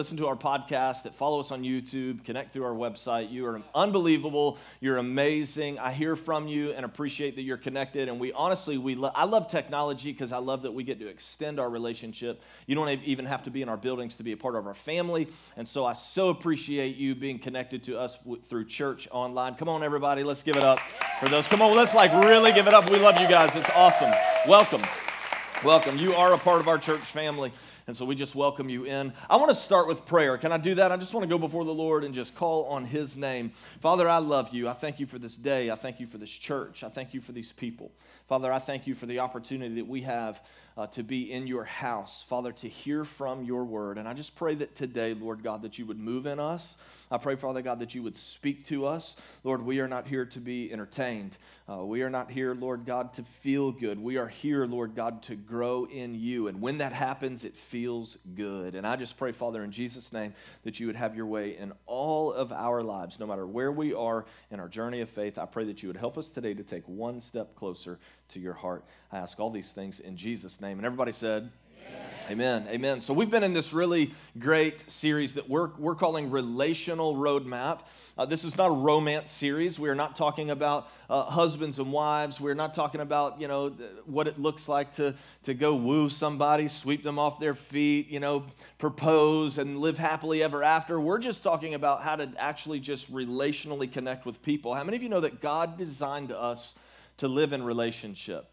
listen to our podcast, that follow us on YouTube, connect through our website. You are unbelievable. You're amazing. I hear from you and appreciate that you're connected. And we honestly, we lo- I love technology because I love that we get to extend our relationship. You don't even have to be in our buildings to be a part of our family. And so I so appreciate you being connected to us w- through church online. Come on, everybody, let's give it up for those. Come on, let's like really give it up. We love you guys. It's awesome. Welcome. Welcome. You are a part of our church family. And so we just welcome you in. I want to start with prayer. Can I do that? I just want to go before the Lord and just call on His name. Father, I love you. I thank you for this day. I thank you for this church. I thank you for these people. Father, I thank you for the opportunity that we have uh, to be in your house, Father, to hear from your word. And I just pray that today, Lord God, that you would move in us. I pray, Father God, that you would speak to us. Lord, we are not here to be entertained. Uh, we are not here, Lord God, to feel good. We are here, Lord God, to grow in you. And when that happens, it feels good. And I just pray, Father, in Jesus' name, that you would have your way in all of our lives, no matter where we are in our journey of faith. I pray that you would help us today to take one step closer to your heart. I ask all these things in Jesus' name. And everybody said, Amen. Amen. So we've been in this really great series that we're, we're calling Relational Roadmap. Uh, this is not a romance series. We are not talking about uh, husbands and wives. We're not talking about, you know, what it looks like to, to go woo somebody, sweep them off their feet, you know, propose and live happily ever after. We're just talking about how to actually just relationally connect with people. How many of you know that God designed us to live in relationship?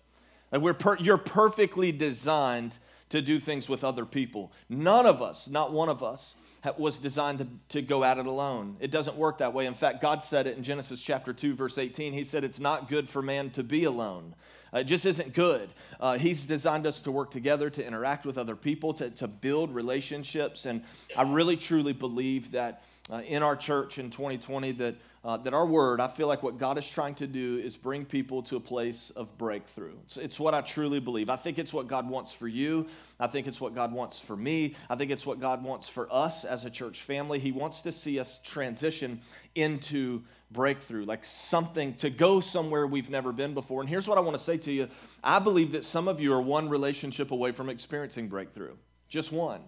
Like we're per- you're perfectly designed to do things with other people. None of us, not one of us, was designed to, to go at it alone. It doesn't work that way. In fact, God said it in Genesis chapter 2, verse 18. He said, It's not good for man to be alone. Uh, it just isn't good. Uh, he's designed us to work together, to interact with other people, to, to build relationships. And I really, truly believe that uh, in our church in 2020 that, uh, that our word, I feel like what God is trying to do is bring people to a place of breakthrough. It's, it's what I truly believe. I think it's what God wants for you. I think it's what God wants for me. I think it's what God wants for us as a church family. He wants to see us transition into breakthrough, like something to go somewhere we've never been before. And here's what I want to say to you I believe that some of you are one relationship away from experiencing breakthrough, just one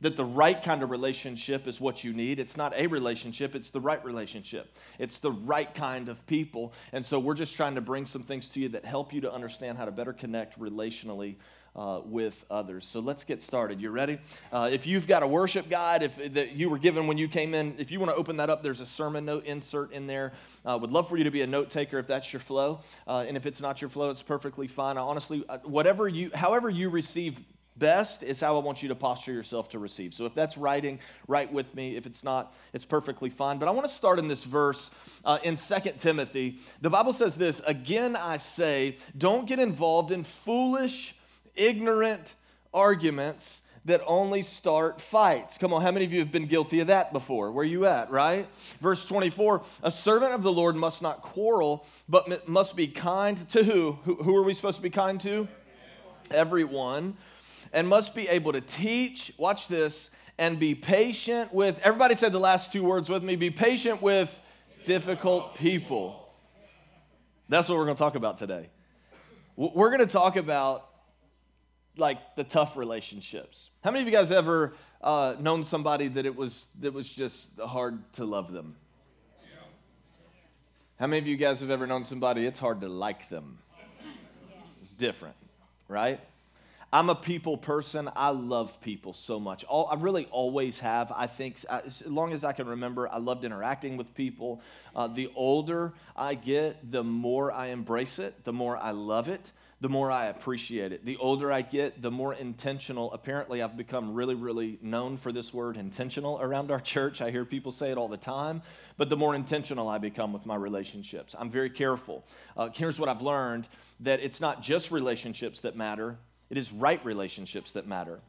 that the right kind of relationship is what you need. It's not a relationship, it's the right relationship. It's the right kind of people. And so we're just trying to bring some things to you that help you to understand how to better connect relationally uh, with others. So let's get started. You ready? Uh, if you've got a worship guide, if that you were given when you came in, if you want to open that up, there's a sermon note insert in there. Uh, would love for you to be a note taker if that's your flow, uh, and if it's not your flow, it's perfectly fine. I honestly, uh, whatever you, however you receive best is how I want you to posture yourself to receive. So if that's writing, write with me. If it's not, it's perfectly fine. But I want to start in this verse uh, in 2 Timothy. The Bible says this Again, I say, don't get involved in foolish, ignorant arguments that only start fights. Come on, how many of you have been guilty of that before? Where you at, right? Verse 24 A servant of the Lord must not quarrel, but must be kind to who? Who, who are we supposed to be kind to? Everyone and must be able to teach, watch this, and be patient with, everybody said the last two words with me be patient with difficult people. That's what we're going to talk about today. We're going to talk about like the tough relationships. How many of you guys ever uh, known somebody that it was that was just hard to love them? How many of you guys have ever known somebody it's hard to like them? It's different, right? I'm a people person. I love people so much. All, I really always have. I think, uh, as long as I can remember, I loved interacting with people. Uh, the older I get, the more I embrace it, the more I love it, the more I appreciate it. The older I get, the more intentional. Apparently, I've become really, really known for this word intentional around our church. I hear people say it all the time, but the more intentional I become with my relationships, I'm very careful. Uh, here's what I've learned that it's not just relationships that matter it is right relationships that matter.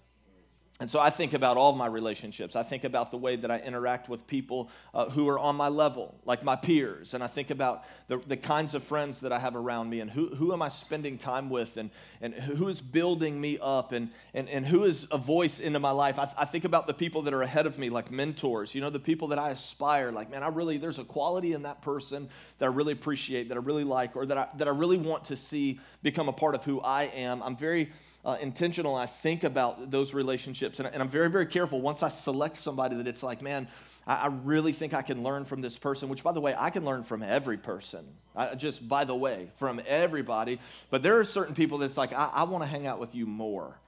And so I think about all my relationships. I think about the way that I interact with people uh, who are on my level, like my peers. And I think about the, the kinds of friends that I have around me and who, who am I spending time with and, and who is building me up and, and, and who is a voice into my life. I, I think about the people that are ahead of me, like mentors, you know, the people that I aspire. Like, man, I really, there's a quality in that person that I really appreciate, that I really like, or that I, that I really want to see become a part of who I am. I'm very uh, intentional. I think about those relationships, and, and I'm very, very careful once I select somebody that it's like, man, I, I really think I can learn from this person, which, by the way, I can learn from every person. I, just by the way, from everybody. But there are certain people that's like, I, I want to hang out with you more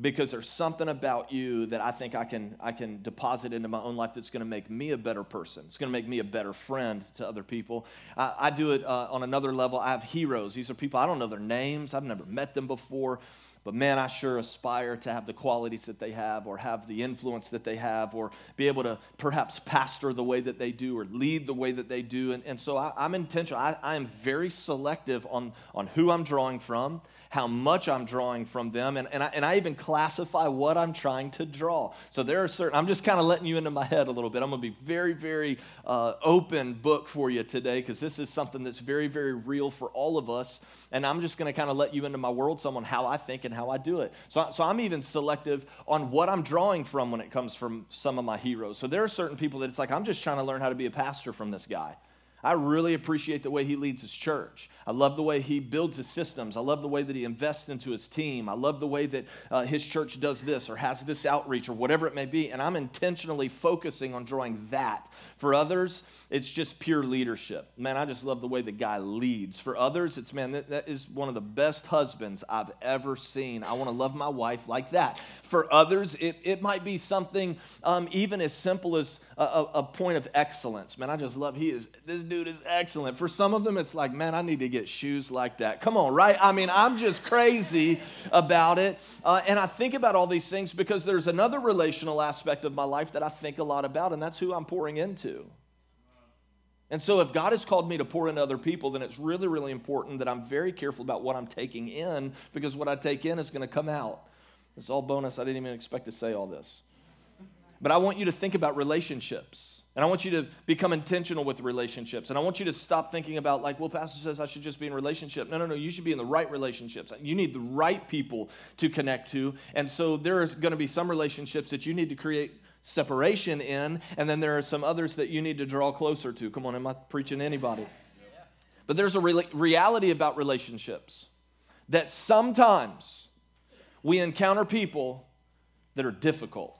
because there's something about you that I think I can, I can deposit into my own life that's going to make me a better person. It's going to make me a better friend to other people. I, I do it uh, on another level. I have heroes. These are people, I don't know their names, I've never met them before. But man, I sure aspire to have the qualities that they have, or have the influence that they have, or be able to perhaps pastor the way that they do, or lead the way that they do. And, and so I, am intentional. I, I am very selective on, on who I'm drawing from how much I'm drawing from them, and, and, I, and I even classify what I'm trying to draw. So there are certain, I'm just kind of letting you into my head a little bit. I'm going to be very, very uh, open book for you today because this is something that's very, very real for all of us. And I'm just going to kind of let you into my world some on how I think how I do it. So, so I'm even selective on what I'm drawing from when it comes from some of my heroes. So there are certain people that it's like, I'm just trying to learn how to be a pastor from this guy. I really appreciate the way he leads his church. I love the way he builds his systems. I love the way that he invests into his team. I love the way that uh, his church does this or has this outreach or whatever it may be. And I'm intentionally focusing on drawing that. For others, it's just pure leadership. Man, I just love the way the guy leads. For others, it's, man, that, that is one of the best husbands I've ever seen. I want to love my wife like that. For others, it, it might be something um, even as simple as a, a, a point of excellence. Man, I just love, he is, this dude is excellent. For some of them, it's like, man, I need to get shoes like that. Come on, right? I mean, I'm just crazy about it. Uh, and I think about all these things because there's another relational aspect of my life that I think a lot about, and that's who I'm pouring into. And so, if God has called me to pour into other people, then it's really, really important that I'm very careful about what I'm taking in because what I take in is going to come out. It's all bonus. I didn't even expect to say all this. But I want you to think about relationships. And I want you to become intentional with relationships. And I want you to stop thinking about, like, well, Pastor says I should just be in relationship. No, no, no. You should be in the right relationships. You need the right people to connect to. And so there is going to be some relationships that you need to create separation in. And then there are some others that you need to draw closer to. Come on, am I preaching to anybody? But there's a re- reality about relationships that sometimes we encounter people that are difficult,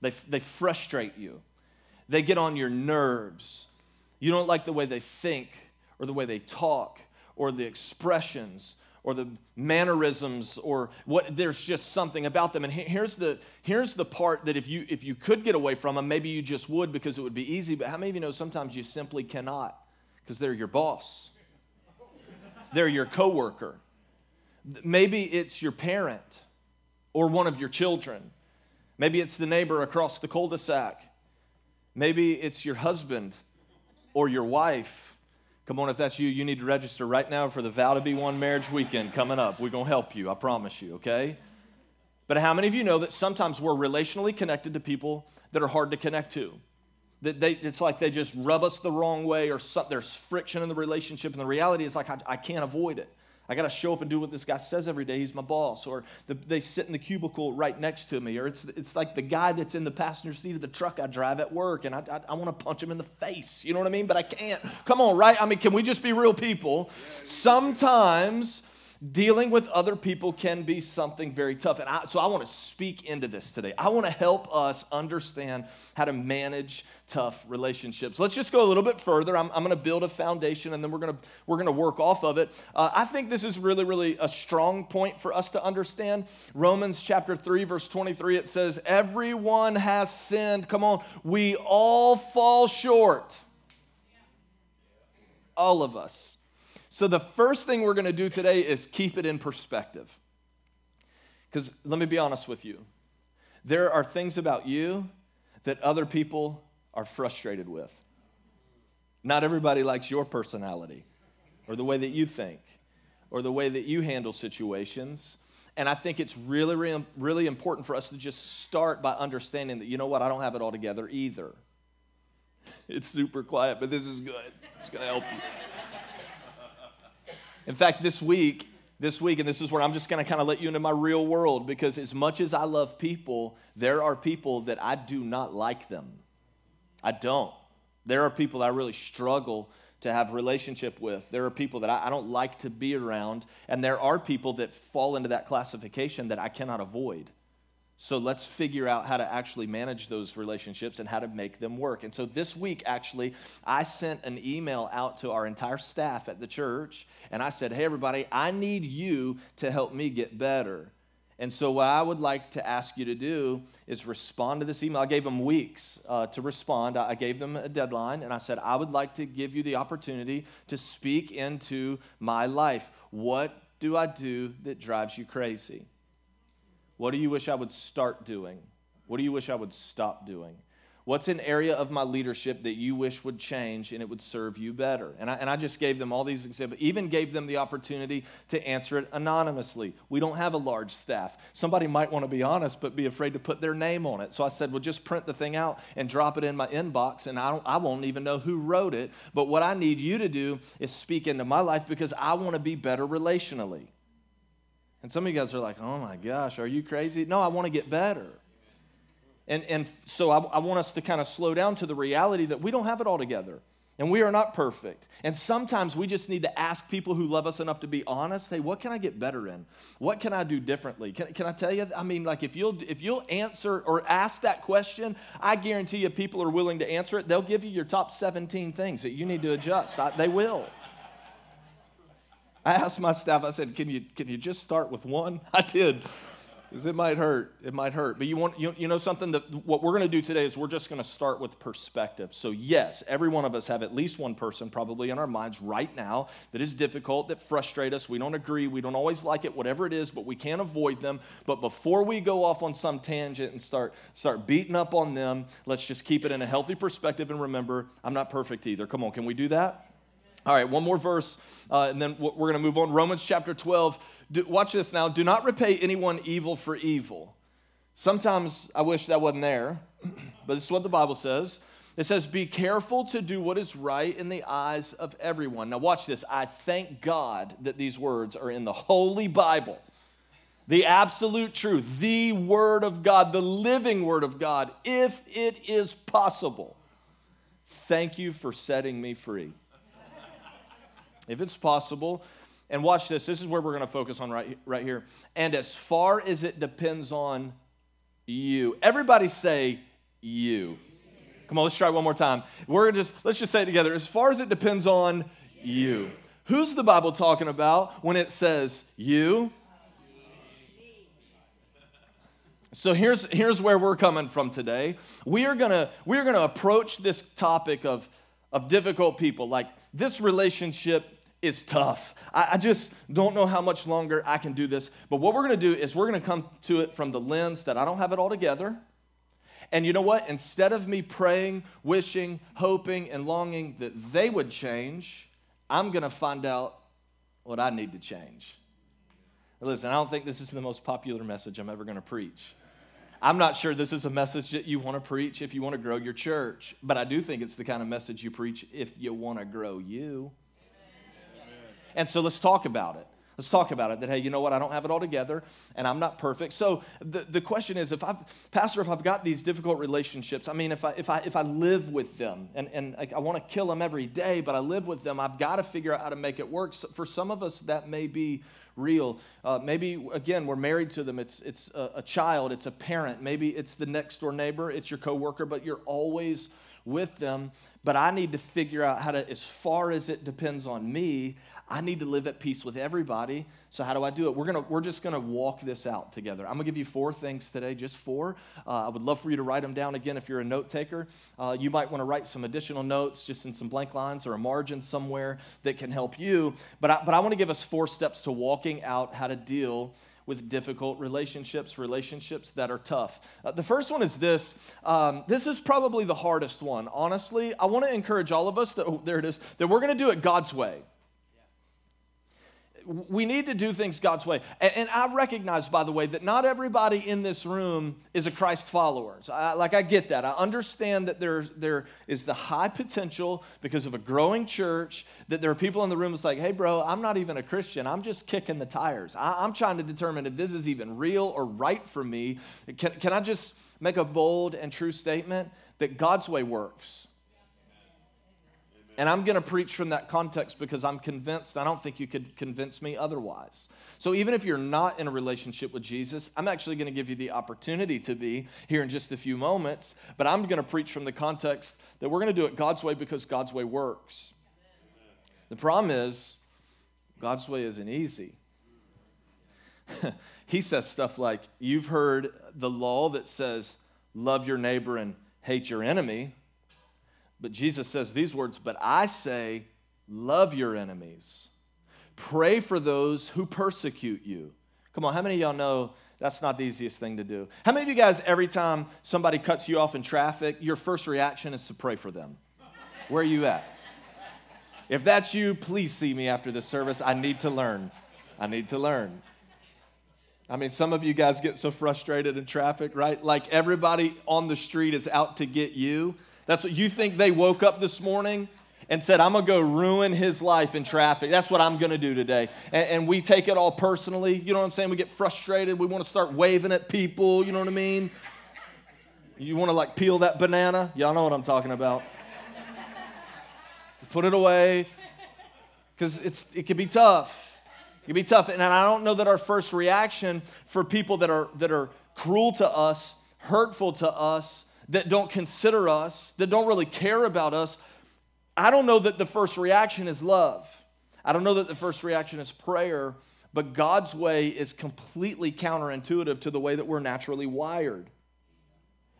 they, they frustrate you they get on your nerves. You don't like the way they think or the way they talk or the expressions or the mannerisms or what there's just something about them. And here's the here's the part that if you if you could get away from them maybe you just would because it would be easy but how many of you know sometimes you simply cannot because they're your boss? They're your coworker. Maybe it's your parent or one of your children. Maybe it's the neighbor across the cul-de-sac Maybe it's your husband or your wife. Come on, if that's you, you need to register right now for the Vow to Be One marriage weekend coming up. We're going to help you, I promise you, okay? But how many of you know that sometimes we're relationally connected to people that are hard to connect to? That they, it's like they just rub us the wrong way or some, there's friction in the relationship. And the reality is like, I, I can't avoid it. I got to show up and do what this guy says every day. He's my boss. Or the, they sit in the cubicle right next to me. Or it's, it's like the guy that's in the passenger seat of the truck I drive at work, and I, I, I want to punch him in the face. You know what I mean? But I can't. Come on, right? I mean, can we just be real people? Sometimes dealing with other people can be something very tough. And I, so I want to speak into this today. I want to help us understand how to manage tough relationships. Let's just go a little bit further. I'm, I'm going to build a foundation and then we're going to, we're going to work off of it. Uh, I think this is really, really a strong point for us to understand. Romans chapter 3, verse 23, it says, Everyone has sinned. Come on, we all fall short. All of us. So, the first thing we're going to do today is keep it in perspective. Because let me be honest with you there are things about you that other people are frustrated with. Not everybody likes your personality or the way that you think or the way that you handle situations. And I think it's really, really, important for us to just start by understanding that, you know what, I don't have it all together either. It's super quiet, but this is good. It's going to help you. In fact, this week, this week, and this is where I'm just going to kind of let you into my real world because as much as I love people, there are people that I do not like them. I don't. There are people that I really struggle to have relationship with. There are people that I, I don't like to be around, and there are people that fall into that classification that I cannot avoid. So let's figure out how to actually manage those relationships and how to make them work. And so this week, actually, I sent an email out to our entire staff at the church, and I said, Hey, everybody, I need you to help me get better. And so, what I would like to ask you to do is respond to this email. I gave them weeks uh, to respond. I gave them a deadline, and I said, I would like to give you the opportunity to speak into my life. What do I do that drives you crazy? What do you wish I would start doing? What do you wish I would stop doing? What's an area of my leadership that you wish would change and it would serve you better? And I, and I just gave them all these examples, even gave them the opportunity to answer it anonymously. We don't have a large staff. Somebody might want to be honest, but be afraid to put their name on it. So I said, well, just print the thing out and drop it in my inbox, and I, don't, I won't even know who wrote it. But what I need you to do is speak into my life because I want to be better relationally. And some of you guys are like, oh my gosh, are you crazy? No, I want to get better. And, and so I, I want us to kind of slow down to the reality that we don't have it all together. And we are not perfect. And sometimes we just need to ask people who love us enough to be honest hey, what can I get better in? What can I do differently? Can, can I tell you? I mean, like if you'll, if you'll answer or ask that question, I guarantee you people are willing to answer it. They'll give you your top 17 things that you need to adjust. I, they will. I asked my staff, I said, can you, can you just start with one? I did. Because it might hurt. It might hurt. But you want you, you know something that what we're going to do today is we're just going to start with perspective. So yes, every one of us have at least one person probably in our minds right now that is difficult, that frustrate us. We don't agree. We don't always like it, whatever it is, but we can't avoid them. But before we go off on some tangent and start start beating up on them, let's just keep it in a healthy perspective and remember, I'm not perfect either. Come on, can we do that? All right, one more verse, uh, and then we're going to move on. Romans chapter 12. Do, watch this now. Do not repay anyone evil for evil. Sometimes I wish that wasn't there, but this is what the Bible says. It says, Be careful to do what is right in the eyes of everyone. Now, watch this. I thank God that these words are in the Holy Bible, the absolute truth, the Word of God, the living Word of God, if it is possible. Thank you for setting me free if it's possible. And watch this. This is where we're going to focus on right, right here. And as far as it depends on you, everybody say you. Come on, let's try one more time. We're just let's just say it together. As far as it depends on you. Who's the Bible talking about when it says you? So here's, here's where we're coming from today. We are gonna, we are gonna approach this topic of, of difficult people. Like this relationship is tough. I, I, just don't know how much longer I can do this. But what we're going to do is we're going to come to it from the lens that I don't have it all together. And you know what? Instead of me praying, wishing, hoping, and longing that they would change, I'm going to find out what I need to change. Listen, I don't think this is the most popular message I'm ever going to preach. I'm not sure this is a message that you want to preach if you want to grow your church, but I do think it's the kind of message you preach if you want to grow you. And so let's talk about it. Let's talk about it that, hey, you know what? I don't have it all together and I'm not perfect. So the, the question is if I've, Pastor, if I've got these difficult relationships, I mean, if I, if I, if I live with them and, and I, I want to kill them every day, but I live with them, I've got to figure out how to make it work. So for some of us, that may be real. Uh, maybe, again, we're married to them. It's, it's a, a child, it's a parent. Maybe it's the next door neighbor, it's your coworker, but you're always with them. But I need to figure out how to, as far as it depends on me, I need to live at peace with everybody. So how do I do it? We're gonna we're just gonna walk this out together. I'm gonna give you four things today, just four. Uh, I would love for you to write them down again if you're a note taker. Uh, you might want to write some additional notes, just in some blank lines or a margin somewhere that can help you. But I, but I want to give us four steps to walking out how to deal with difficult relationships, relationships that are tough. Uh, the first one is this. Um, this is probably the hardest one. Honestly, I want to encourage all of us that, oh, there it is, that we're going to do it God's way we need to do things God's way. And, I recognize, by the way, that not everybody in this room is a Christ follower. So I, like, I get that. I understand that there, there is the high potential because of a growing church that there are people in the room that's like, hey, bro, I'm not even a Christian. I'm just kicking the tires. I, I'm trying to determine if this is even real or right for me. Can, can I just make a bold and true statement that God's way works? And I'm going to preach from that context because I'm convinced, I don't think you could convince me otherwise. So even if you're not in a relationship with Jesus, I'm actually going to give you the opportunity to be here in just a few moments. But I'm going to preach from the context that we're going to do it God's way because God's way works. The problem is, God's way isn't easy. he says stuff like, You've heard the law that says, Love your neighbor and hate your enemy. But Jesus says these words, But I say, love your enemies. Pray for those who persecute you. Come on, how many of y'all know that's not the easiest thing to do? How many of you guys, every time somebody cuts you off in traffic, your first reaction is to pray for them? Where are you at? If that's you, please see me after this service. I need to learn. I need to learn. I mean, some of you guys get so frustrated in traffic, right? Like everybody on the street is out to get you. That's what you think they woke up this morning and said, I'm going to go ruin his life in traffic. That's what I'm going to do today. And, and, we take it all personally. You know what I'm saying? We get frustrated. We want to start waving at people. You know what I mean? You want to like peel that banana? Y'all know what I'm talking about. Put it away because it's it can be tough. It can be tough. And I don't know that our first reaction for people that are, that are cruel to us, hurtful to us, that don't consider us, that don't really care about us, I don't know that the first reaction is love. I don't know that the first reaction is prayer, but God's way is completely counterintuitive to the way that we're naturally wired.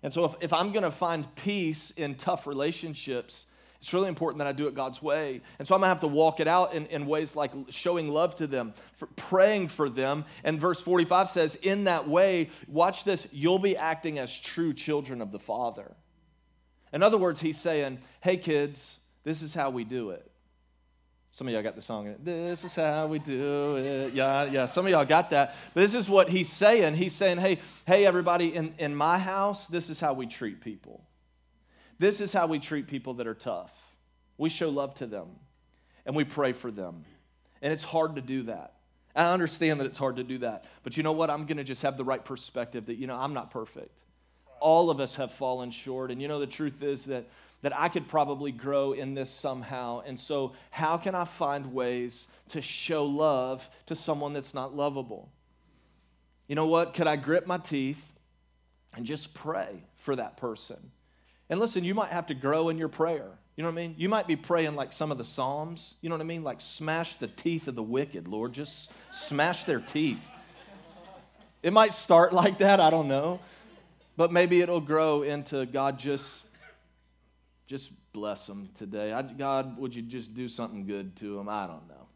And so, if, if I'm going to find peace in tough relationships, it's really important that I do it God's way. And so I'm going to have to walk it out in, in ways like showing love to them, for praying for them. And verse 45 says, In that way, watch this, you'll be acting as true children of the Father. In other words, he's saying, Hey, kids, this is how we do it. Some of y'all got the song, in It. This is how we do it. Yeah, yeah, some of y'all got that. But this is what he's saying. He's saying, Hey, hey, everybody, in, in my house, this is how we treat people. This is how we treat people that are tough. We show love to them and we pray for them. And it's hard to do that. I understand that it's hard to do that. But you know what? I'm going to just have the right perspective that, you know, I'm not perfect. All of us have fallen short. And you know, the truth is that, that I could probably grow in this somehow. And so, how can I find ways to show love to someone that's not lovable? You know what? Could I grit my teeth and just pray for that person? And listen, you might have to grow in your prayer. You know what I mean? You might be praying like some of the Psalms. You know what I mean? Like, smash the teeth of the wicked, Lord. Just smash their teeth. It might start like that, I don't know. But maybe it'll grow into God just just bless them today. I, God, would you just do something good to them? I don't know.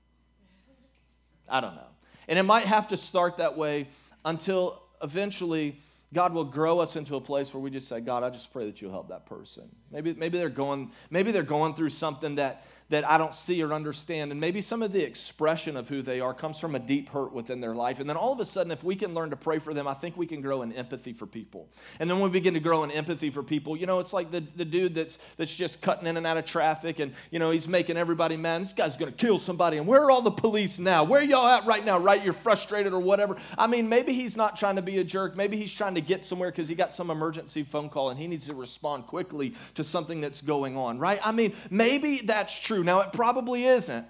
I don't know. And it might have to start that way until eventually God will grow us into a place where we just say, God, I just pray that you'll help that person. Maybe, maybe, they're, going, maybe they're going through something that, that I don't see or understand. And maybe some of the expression of who they are comes from a deep hurt within their life. And then all of a sudden, if we can learn to pray for them, I think we can grow in empathy for people. And then when we begin to grow in empathy for people, you know, it's like the, the dude that's, that's just cutting in and out of traffic and, you know, he's making everybody mad. This guy's going to kill somebody. And where are all the police now? Where y'all at right now? Right? You're frustrated or whatever. I mean, maybe he's not trying to be a jerk. Maybe he's trying to get somewhere because he got some emergency phone call and he needs to respond quickly to something that's going on, right? I mean, maybe that's true. Now, it probably probably isn't.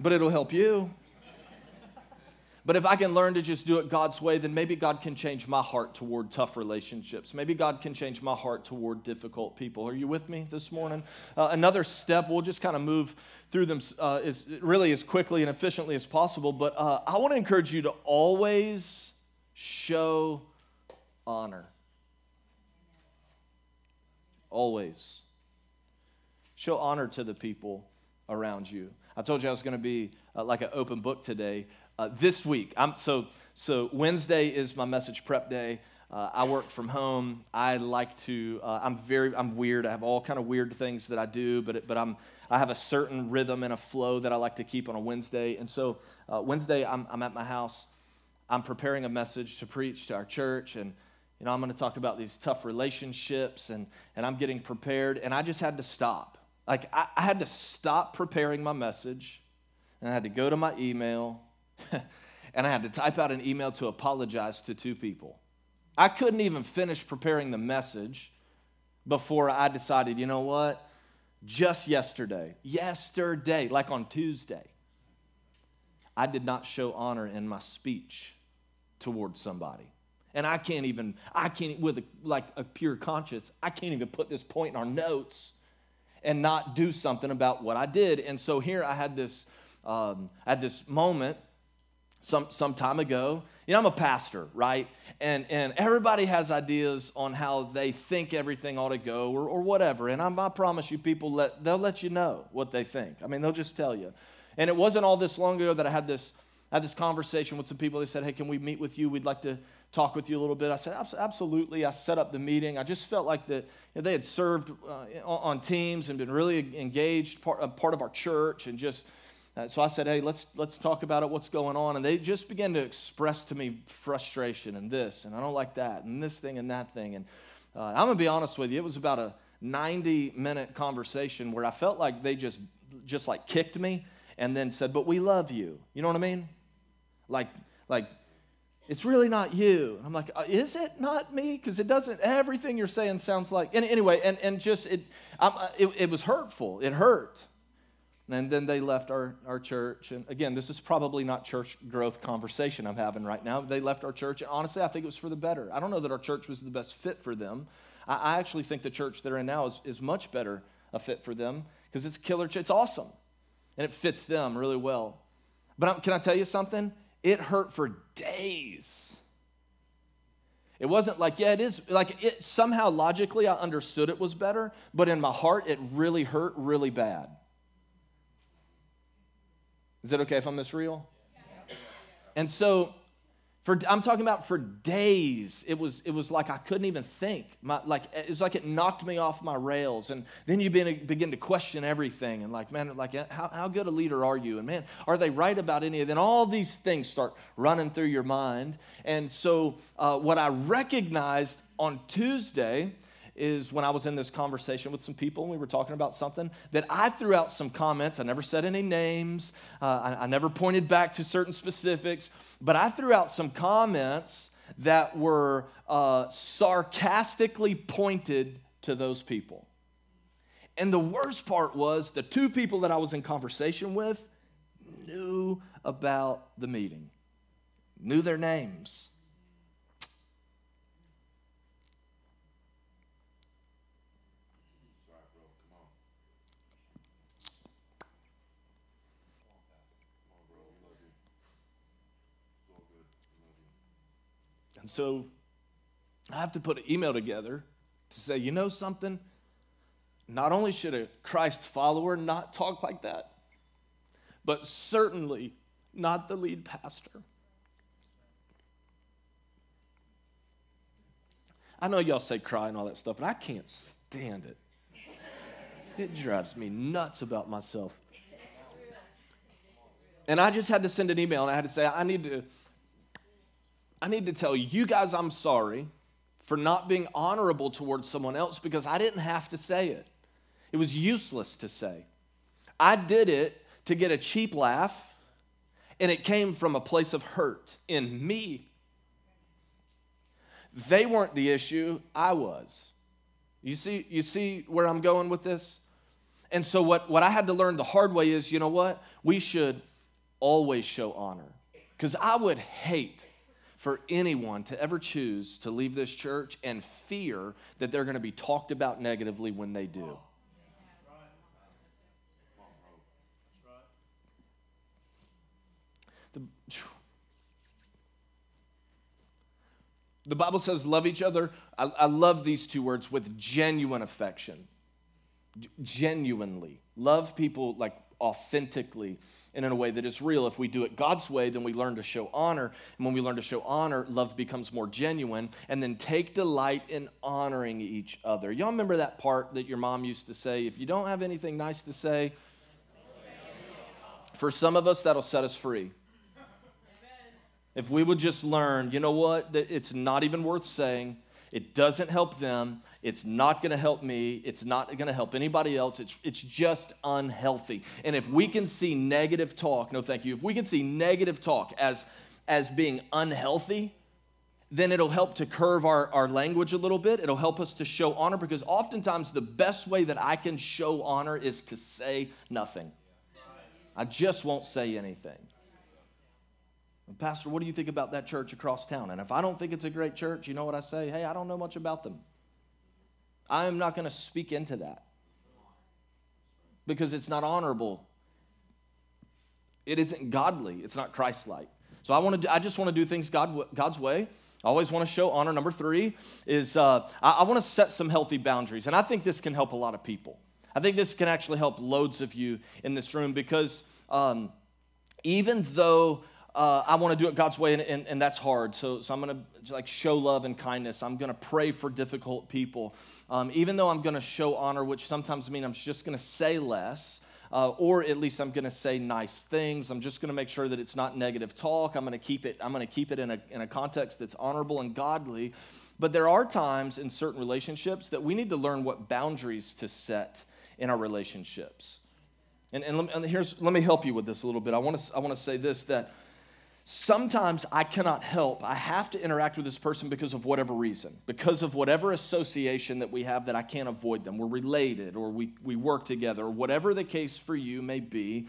But it'll help you. But if I can learn to just do it God's way, then maybe God can change my heart toward tough relationships. Maybe God can change my heart toward difficult people. Are you with me this morning? Uh, another step, we'll just kind of move through them uh, as, really as quickly and efficiently as possible. But uh, I want to encourage you to always show honor. Always. Show honor to the people around you. I told you I was going to be uh, like an open book today. Uh, this week, I'm, so, so Wednesday is my message prep day. Uh, I work from home. I like to. Uh, I'm very. I'm weird. I have all kind of weird things that I do, but but I'm. I have a certain rhythm and a flow that I like to keep on a Wednesday. And so uh, Wednesday, I'm, I'm at my house. I'm preparing a message to preach to our church, and you know I'm going to talk about these tough relationships, and and I'm getting prepared, and I just had to stop. Like, I, I had to stop preparing my message, and I had to go to my email, and I had to type out an email to apologize to two people. I couldn't even finish preparing the message before I decided, you know what? just yesterday, yesterday, like on Tuesday, I did not show honor in my speech towards somebody. And I can't even, I can't, with a, like a pure conscience, I can't even put this point in our notes and not do something about what I did. And so here I had this, um, this moment some, some time ago. You know, I'm a pastor, right? And, and everybody has ideas on how they think everything ought to go or, or whatever. And I'm, I promise you, people, let, they'll let you know what they think. I mean, they'll just tell you. And it wasn't all this long ago that I had this, I had this conversation with some people. They said, hey, can we meet with you? We'd like to talk with you a little bit. I said, absolutely. I set up the meeting. I just felt like that you know, they had served uh, on teams and been really engaged, part, uh, part of our church, and just uh, so I said, hey, let's, let's talk about it, what's going on. And they just began to express to me frustration and this, and I don't like that, and this thing and that thing. And uh, I'm going to be honest with you, it was about a 90 minute conversation where I felt like they just, just like kicked me and then said, but we love you. You know what I mean? Like, like, it's really not you. And I'm like, uh, is it not me? Because it doesn't, everything you're saying sounds like, and anyway, and, and just, it, uh, it, it was hurtful. It hurt. And then they left our, our church. And again, this is probably not church growth conversation I'm having right now. They left our church. And honestly, I think it was for the better. I don't know that our church was the best fit for them. I, I actually think the church they're in now is, is much better a fit for them because it's killer. It's awesome. And it fits them really well. But I'm, can I tell you something? It hurt for days. It wasn't like, yeah, it is, like it somehow logically I understood it was better, but in my heart it really hurt really bad. Is it okay if I'm this real? And so, for, I'm talking about for days, it was, it was like I couldn't even think. My, like, it was like it knocked me off my rails. And then you begin, begin to question everything. And like, man, like, how, how good a leader are you? And man, are they right about any of it? And all these things start running through your mind. And so, uh, what I recognized on Tuesday is when I was in this conversation with some people and we were talking about something that I threw out some comments. I never said any names, uh, I, I never pointed back to certain specifics, but I threw out some comments that were uh, sarcastically pointed to those people. And the worst part was the two people that I was in conversation with knew about the meeting, knew their names. And so I have to put an email together to say, you know something? Not only should a Christ follower not talk like that, but certainly not the lead pastor. I know y'all say cry and all that stuff, but I can't stand it. It drives me nuts about myself. And I just had to send an email and I had to say, I need to I need to tell you guys I'm sorry for not being honorable towards someone else because I didn't have to say it. It was useless to say. I did it to get a cheap laugh, and it came from a place of hurt in me. They weren't the issue, I was. You see, you see where I'm going with this? And so, what, what I had to learn the hard way is you know what? We should always show honor. Because I would hate for anyone to ever choose to leave this church and fear that they're going to be talked about negatively when they do. The, the Bible says, love each other. I, I love these two words with genuine affection. Genuinely. Love people like authentically and in a way that is real. If we do it God's way, then we learn to show honor. And when we learn to show honor, love becomes more genuine. And then take delight in honoring each other. Y'all remember that part that your mom used to say? If you don't have anything nice to say, for some of us, that'll set us free. If we would just learn, you know what, that it's not even worth saying, it doesn't help them, it's not going to help me. It's not going to help anybody else. It's, it's just unhealthy. And if we can see negative talk, no thank you, if we can see negative talk as, as being unhealthy then it'll help to curve our, our language a little bit. It'll help us to show honor because oftentimes the best way that I can show honor is to say nothing. I just won't say anything. Pastor, what do you think about that church across town? And if I don't think it's a great church, you know what I say? Hey, I don't know much about them. I am not going to speak into that because it's not honorable. It isn't godly. It's not Christ-like. So I want to. I just want to do things God, God's way. I always want to show honor. Number three is uh, I, I want to set some healthy boundaries, and I think this can help a lot of people. I think this can actually help loads of you in this room because um, even though uh, I want to do it God's way, and, and, and that's hard. So, so I'm going to like show love and kindness. I'm going to pray for difficult people, um, even though I'm going to show honor, which sometimes means I'm just going to say less. Uh, or at least I'm going to say nice things. I'm just going to make sure that it's not negative talk. I'm going to keep it. I'm going to keep it in a in a context that's honorable and godly. But there are times in certain relationships that we need to learn what boundaries to set in our relationships. And, and, let, and here's let me help you with this a little bit. I want to I want to say this that sometimes I cannot help. I have to interact with this person because of whatever reason, because of whatever association that we have that I can't avoid them. We're related or we, we work together, or whatever the case for you may be.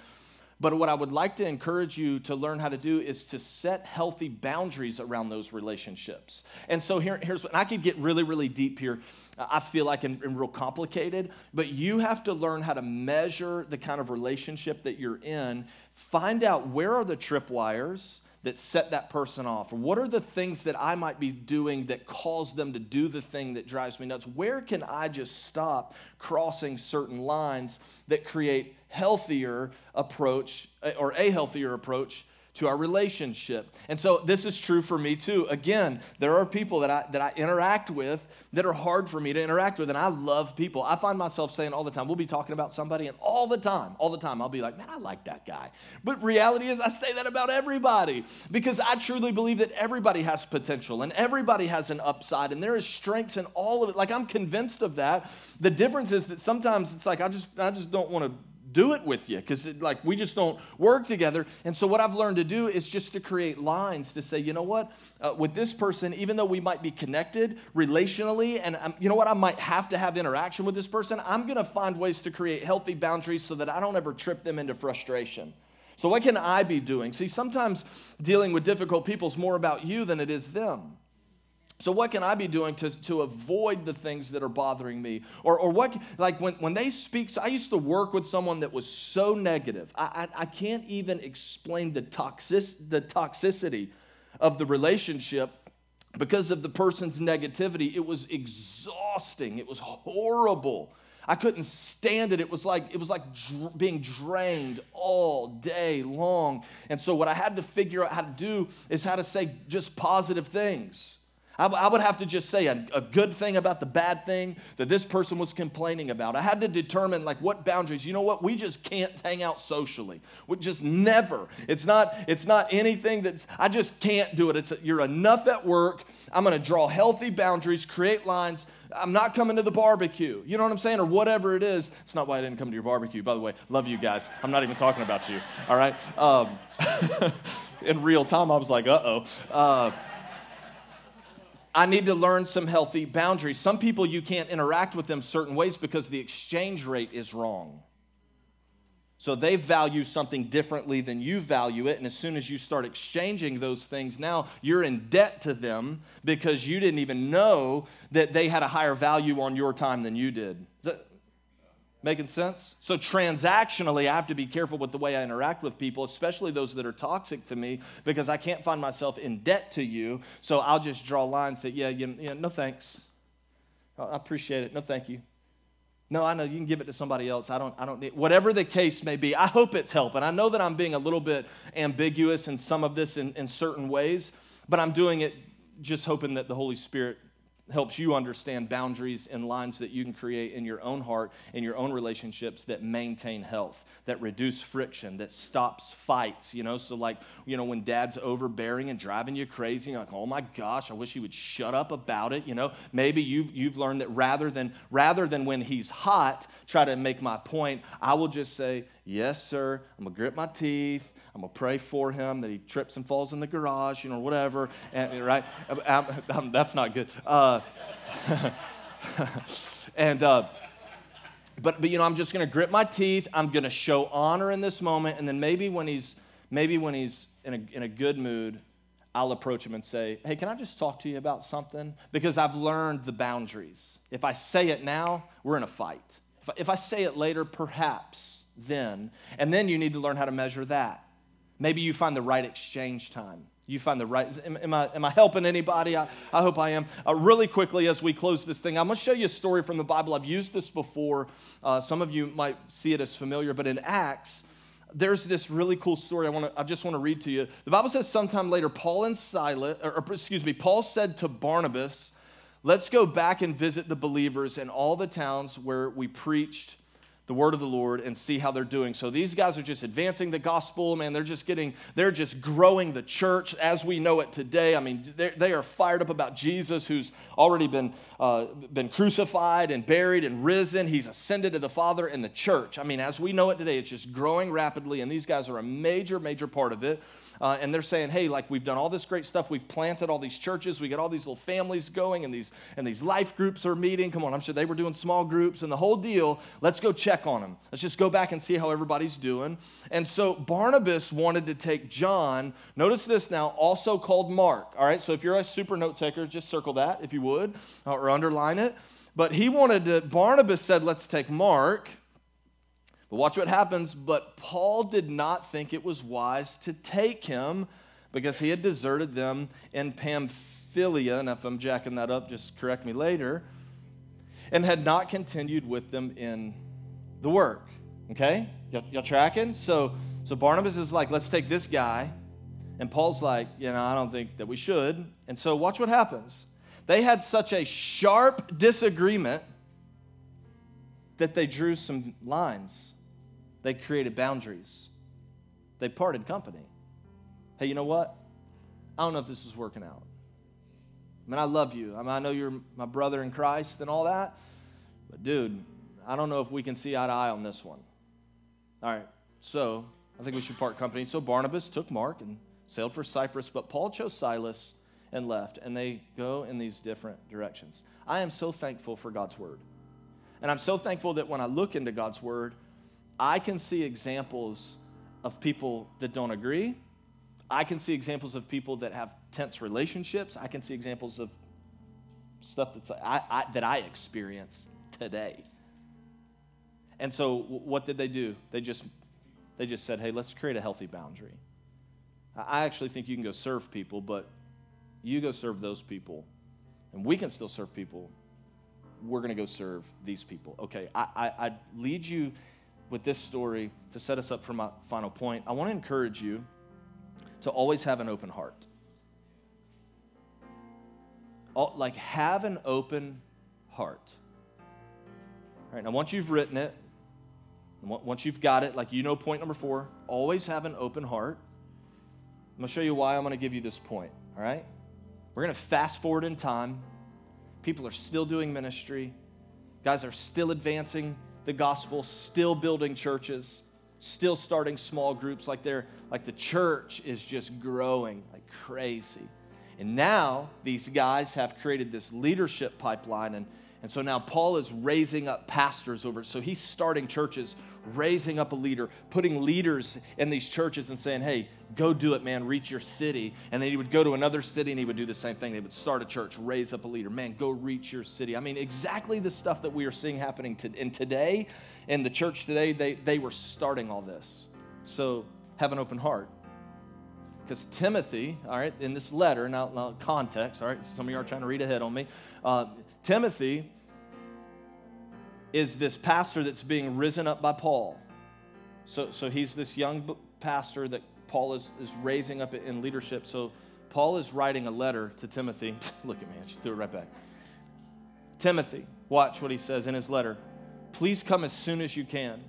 But what I would like to encourage you to learn how to do is to set healthy boundaries around those relationships. And so here, here's what I could get really, really deep here. I feel like and real complicated, but you have to learn how to measure the kind of relationship that you're in. Find out where are the tripwires that set that person off? What are the things that I might be doing that cause them to do the thing that drives me nuts? Where can I just stop crossing certain lines that create healthier approach eh, or a healthier approach to our relationship. And so this is true for me too. Again, there are people that I, that I interact with that are hard for me to interact with, and I love people. I find myself saying all the time, we'll be talking about somebody, and all the time, all the time, I'll be like, man, I like that guy. But reality is, I say that about everybody because I truly believe that everybody has potential and everybody has an upside, and there is strengths in all of it. Like I'm convinced of that. The difference is that sometimes it's like I just I just don't want to do it with you because like we just don't work together. And so what i've learned to do is just to create lines to say you know what? Uh, with this person even though we might be connected relationally and um, you know what? I might have to have interaction with this person i'm going to find ways to create healthy boundaries so that i don't ever trip them into frustration. So what can i be doing? See sometimes dealing with difficult people is more about you than it is them so, what can I be doing to, to avoid the things that are bothering me? Or, or what, like when, when they speak, so I used to work with someone that was so negative. I, I, I can't even explain the, toxic, the toxicity of the relationship because of the person's negativity. It was exhausting, it was horrible. I couldn't stand it. It was like it was like dr- being drained all day long. And so what I had to figure out how to do is how to say just positive things. I, would have to just say a, a good thing about the bad thing that this person was complaining about. I had to determine like what boundaries. You know what? We just can't hang out socially. We just never. It's not. It's not anything that's. I just can't do it. It's you're enough at work. I'm going to draw healthy boundaries, create lines. I'm not coming to the barbecue. You know what I'm saying? Or whatever it is. It's not why I didn't come to your barbecue, by the way. Love you guys. I'm not even talking about you. All right. Um, in real time, I was like. Uh, I need to learn some healthy boundaries. Some people you can't interact with them certain ways because the exchange rate is wrong. So they value something differently than you value it. And as soon as you start exchanging those things, now you're in debt to them because you didn't even know that they had a higher value on your time than you did. That, Making sense? So, transactionally, I have to be careful with the way I interact with people, especially those that are toxic to me, because I can't find myself in debt to you. So, I'll just draw lines that, yeah, you, yeah no thanks. I appreciate it. No, thank you. No, I know you can give it to somebody else. I don't, I don't need, whatever the case may be. I hope it's helping. I know that I'm being a little bit ambiguous in some of this in, in certain ways, but I'm doing it just hoping that the Holy Spirit helps you understand boundaries and lines that you can create in your own heart, in your own relationships that maintain health, that reduce friction, that stops fights. You know, so like, you know, when dad's overbearing and driving you crazy, you're like, oh my gosh, I wish he would shut up about it. You know, maybe you've, you've learned that rather than, rather than when he's hot, try to make my point, I will just say, yes, sir, I'm gonna grit my teeth. I'm gonna pray for him that he trips and falls in the garage, you know, whatever. And right, I'm, I'm, that's not good. Uh, and uh, but but you know, I'm just gonna grit my teeth. I'm gonna show honor in this moment, and then maybe when he's maybe when he's in a in a good mood, I'll approach him and say, Hey, can I just talk to you about something? Because I've learned the boundaries. If I say it now, we're in a fight. If I, if I say it later, perhaps then. And then you need to learn how to measure that. Maybe you find the right exchange time. You find the right. Am, am I, am I helping anybody? I, I hope I am. Uh, really quickly, as we close this thing, I'm going to show you a story from the Bible. I've used this before. Uh, some of you might see it as familiar, but in Acts, there's this really cool story I, want to, I just want to read to you. The Bible says sometime later, Paul and Silas, or excuse me, Paul said to Barnabas, Let's go back and visit the believers in all the towns where we preached the word of the Lord and see how they're doing. So these guys are just advancing the gospel, man. They're just getting, they're just growing the church as we know it today. I mean, they are fired up about Jesus, who's already been, uh, been crucified and buried and risen. He's ascended to the Father in the church. I mean, as we know it today, it's just growing rapidly, and these guys are a major, major part of it. Uh, and they're saying, hey, like we've done all this great stuff. We've planted all these churches. We got all these little families going, and these, and these life groups are meeting. Come on, I'm sure they were doing small groups and the whole deal. Let's go check on them. Let's just go back and see how everybody's doing. And so Barnabas wanted to take John, notice this now, also called Mark. All right, so if you're a super note taker, just circle that if you would, uh, or underline it. But he wanted to, Barnabas said, let's take Mark. But watch what happens. But Paul did not think it was wise to take him because he had deserted them in Pamphylia. And if I'm jacking that up, just correct me later. And had not continued with them in the work. Okay? Y'all, y'all tracking? So, so Barnabas is like, let's take this guy. And Paul's like, you know, I don't think that we should. And so watch what happens. They had such a sharp disagreement that they drew some lines they created boundaries. They parted company. Hey, you know what? I don't know if this is working out. I mean, I love you. I mean, I know you're my brother in Christ and all that. But, dude, I don't know if we can see eye to eye on this one. All right, so I think we should part company. So Barnabas took Mark and sailed for Cyprus, but Paul chose Silas and left, and they go in these different directions. I am so thankful for God's word. And I'm so thankful that when I look into God's word, I can see examples of people that don't agree. I can see examples of people that have tense relationships. I can see examples of stuff that's I, I, that I experience today. And so, what did they do? They just they just said, "Hey, let's create a healthy boundary." I actually think you can go serve people, but you go serve those people, and we can still serve people. We're going to go serve these people. Okay, I, I, I lead you with this story to set us up for my final point, I want to encourage you to always have an open heart. All, like, have an open heart. All right, now once you've written it, once you've got it, like you know point number four, always have an open heart. I'm to show you why I'm going to give you this point, all right? We're going to fast forward in time. People are still doing ministry, guys are still advancing the gospel, still building churches, still starting small groups like they're like the church is just growing like crazy. And now these guys have created this leadership pipeline and and so now Paul is raising up pastors over. So he's starting churches, raising up a leader, putting leaders in these churches and saying, hey, go do it, man, reach your city. And then he would go to another city and he would do the same thing. They would start a church, raise up a leader. Man, go reach your city. I mean, exactly the stuff that we are seeing happening to, in today, in the church today, they, they were starting all this. So have an open heart. Because Timothy, all right, in this letter, now, now context, all right, some of you are trying to read ahead on me. Uh, Timothy is this pastor that's being risen up by Paul. So, so he's this young pastor that Paul is, is raising up in leadership. So Paul is writing a letter to Timothy. Look at me, I just threw it right back. Timothy, watch what he says in his letter. Please come as soon as you can.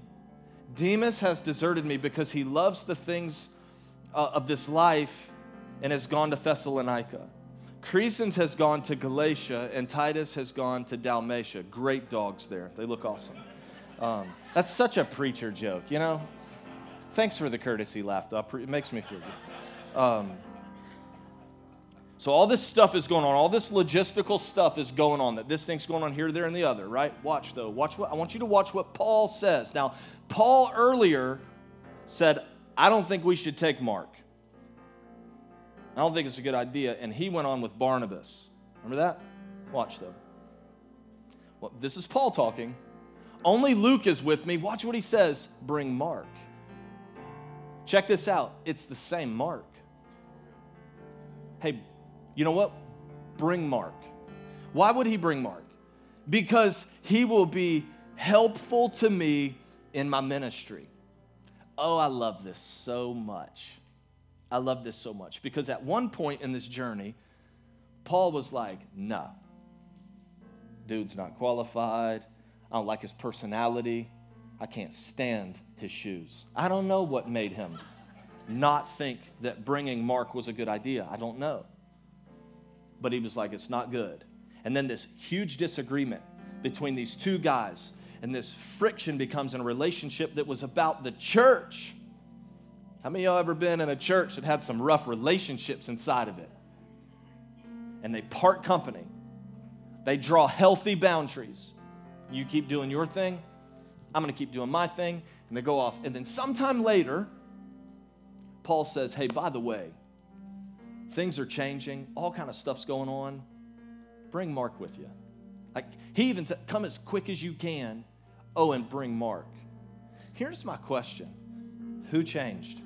Demas has deserted me because he loves the things uh, of this life and has gone to Thessalonica. Crescens has gone to Galatia, and Titus has gone to Dalmatia. Great dogs there. They look awesome. Um, that's such a preacher joke, you know? Thanks for the courtesy laugh, though. It makes me feel good. Um, so all this stuff is going on. All this logistical stuff is going on. That this thing's going on here, there, and the other. Right? Watch though. Watch what I want you to watch what Paul says. Now, Paul earlier said, "I don't think we should take Mark. I don't think it's a good idea." And he went on with Barnabas. Remember that? Watch though. Well, this is Paul talking. Only Luke is with me. Watch what he says. Bring Mark. Check this out. It's the same Mark. Hey, you know what? Bring Mark. Why would he bring Mark? Because he will be helpful to me in my ministry. Oh, I love this so much. I love this so much because at one point in this journey, Paul was like, nah, dude's not qualified. I don't like his personality. I can't stand his shoes. I don't know what made him not think that bringing Mark was a good idea. I don't know. But he was like, it's not good. And then this huge disagreement between these two guys, and this friction becomes in a relationship that was about the church. How many of y'all ever been in a church that had some rough relationships inside of it? And they part company. They draw healthy boundaries. You keep doing your thing, I'm going to keep doing my thing, and they go off. And then sometime later, Paul says, "Hey, by the way, things are changing, all kind of stuff's going on. Bring Mark with you." Like he even said, "Come as quick as you can." Oh, and bring Mark. Here's my question. Who changed?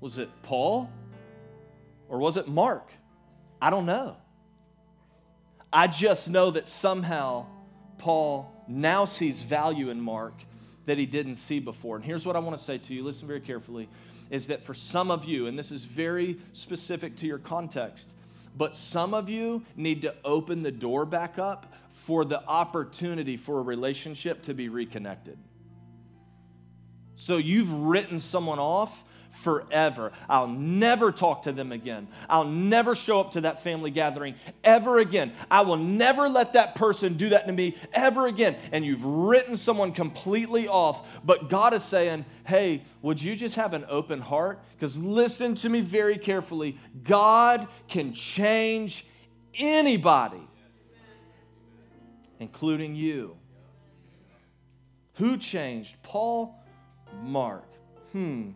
Was it Paul or was it Mark? I don't know. I just know that somehow Paul now sees value in Mark that he didn't see before. And here's what I want to say to you listen very carefully is that for some of you, and this is very specific to your context, but some of you need to open the door back up for the opportunity for a relationship to be reconnected. So you've written someone off forever. I'll never talk to them again. I'll never show up to that family gathering ever again. I will never let that person do that to me ever again. And you've written someone completely off, but God is saying, hey, would you just have an open heart? Because listen to me very carefully. God can change anybody, including you. Who changed? Paul, Mark. Hmm.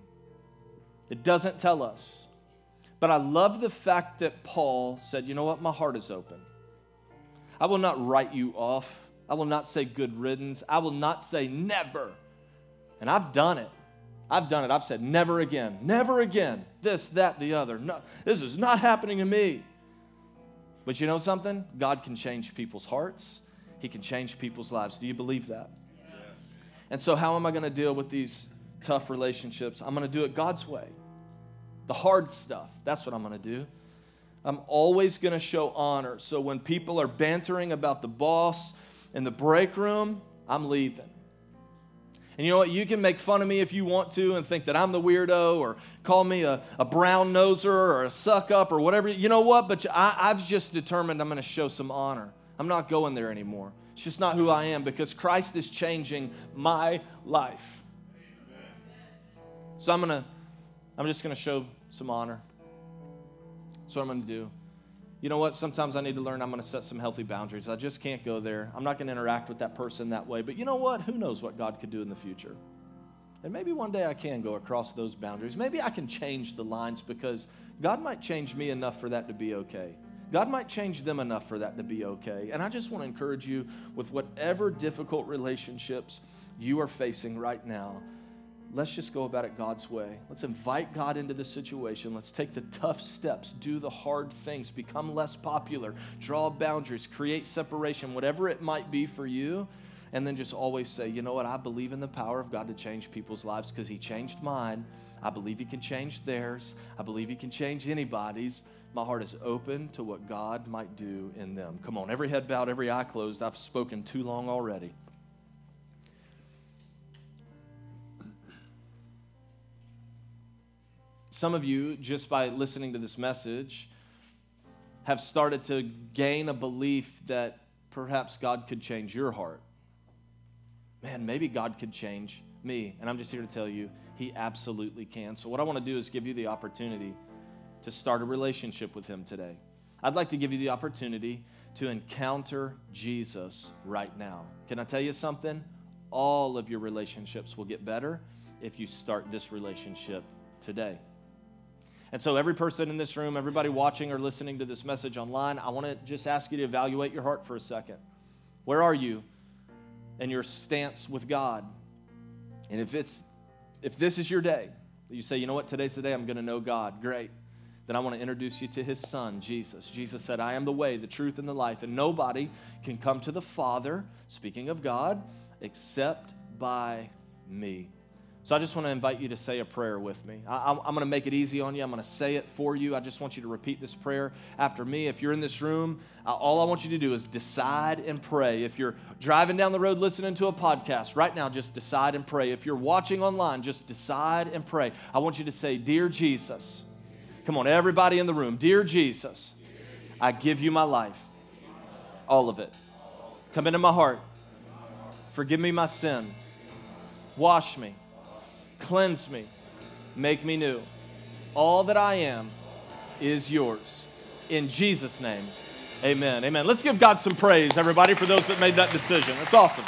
It doesn't tell us. But I love the fact that Paul said, you know what? My heart is open. I will not write you off. I will not say good riddance. I will not say never. And I've done it. I've done it. I've said never again, never again, this, that, the other. No, this is not happening to me. But you know something? God can change people's hearts, He can change people's lives. Do you believe that? Yes. And so, how am I going to deal with these tough relationships. I'm going to do it God's way. The hard stuff, that's what I'm going to do. I'm always going to show honor. So when people are bantering about the boss in the break room, I'm leaving. And you know what? You can make fun of me if you want to and think that I'm the weirdo or call me a, a brown noser or a suck up or whatever. You know what? But I, I've just determined I'm going to show some honor. I'm not going there anymore. It's just not who I am because Christ is changing my life. So I'm gonna, I'm just gonna show some honor. That's what I'm gonna do. You know what? Sometimes I need to learn I'm gonna set some healthy boundaries. I just can't go there. I'm not gonna interact with that person that way. But you know what? Who knows what God could do in the future? And maybe one day I can go across those boundaries. Maybe I can change the lines because God might change me enough for that to be okay. God might change them enough for that to be okay. And I just want to encourage you with whatever difficult relationships you are facing right now let's just go about it God's way. Let's invite God into this situation. Let's take the tough steps, do the hard things, become less popular, draw boundaries, create separation, whatever it might be for you. And then just always say, you know what? I believe in the power of God to change people's lives because He changed mine. I believe He can change theirs. I believe He can change anybody's. My heart is open to what God might do in them. Come on, every head bowed, every eye closed. I've spoken too long already. Some of you, just by listening to this message, have started to gain a belief that perhaps God could change your heart. Man, maybe God could change me. And I'm just here to tell you, He absolutely can. So, what I want to do is give you the opportunity to start a relationship with Him today. I'd like to give you the opportunity to encounter Jesus right now. Can I tell you something? All of your relationships will get better if you start this relationship today. And so, every person in this room, everybody watching or listening to this message online, I want to just ask you to evaluate your heart for a second. Where are you in your stance with God? And if it's if this is your day, you say, you know what, today's the day I'm going to know God, great. Then I want to introduce you to his son, Jesus. Jesus said, I am the way, the truth, and the life, and nobody can come to the Father, speaking of God, except by me. So I just want to invite you to say a prayer with me. I, am going to make it easy on you. I'm going to say it for you. I just want you to repeat this prayer after me. If you're in this room, uh, all I want you to do is decide and pray. If you're driving down the road listening to a podcast, right now, just decide and pray. If you're watching online, just decide and pray. I want you to say, Dear Jesus, come on, everybody in the room, Dear Jesus, I give you my life, all of it. Come into my heart, forgive me my sin, wash me Cleanse me, make me new. All that I am is yours. In Jesus' name, amen. Amen. Let's give God some praise, everybody, for those that made that decision. That's awesome.